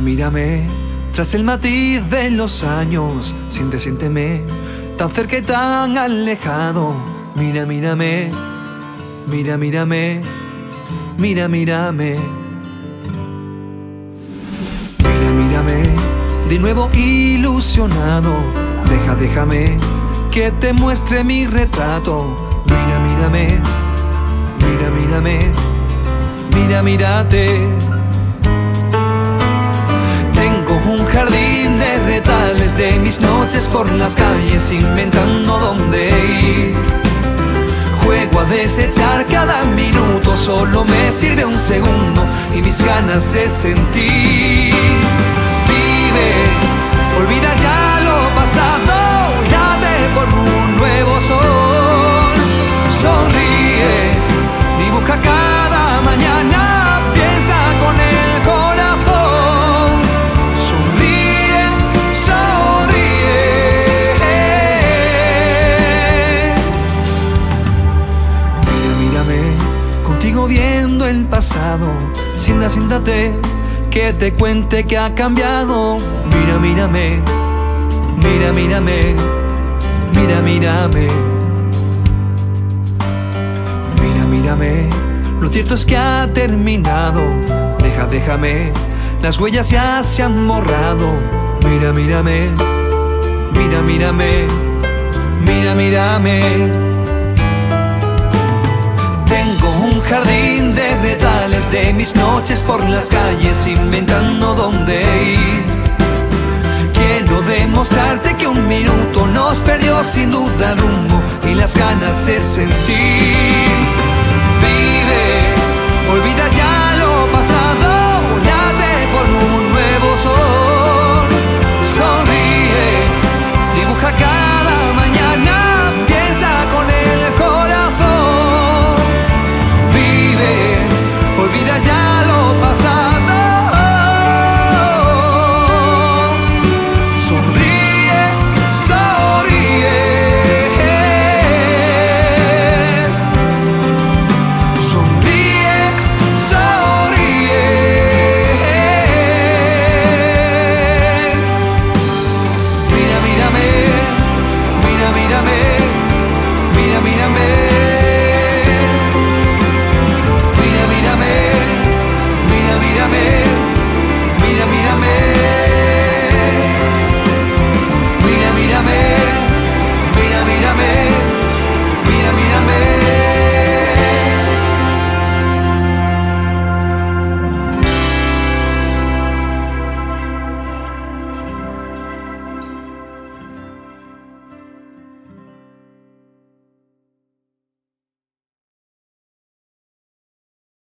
mírame, tras el matiz de los años, siente, siénteme, tan cerca y tan alejado. Mira, mírame, mira, mírame, mira, mírame. Mira, mírame, de nuevo ilusionado. Deja, déjame que te muestre mi retrato. Mira, mírame, mira, mírame, mira, mírate. Noches por las calles inventando dónde ir. Juego a desechar cada minuto, solo me sirve un segundo y mis ganas de sentir. Vive, olvida contigo viendo el pasado. Sienta, siéntate, que te cuente que ha cambiado. Mira, mírame, mira, mírame, mira, mírame. Mira, mírame, lo cierto es que ha terminado. Deja, déjame, las huellas ya se han borrado. Mira, mírame, mira, mírame, mira, mírame. Jardín de retales de mis noches por las calles inventando dónde ir. Quiero demostrarte que un minuto nos perdió sin duda rumbo y las ganas de sentir.